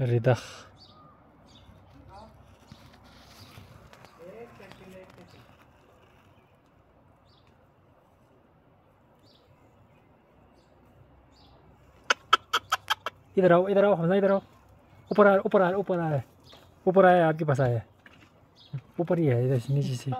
रिदख। इधर आओ इधर आओ हमजा इधर आओ। ऊपर आ ऊपर आ ऊपर आ ऊपर आया आपके पास आया ऊपर ही है, इधर नीचे से।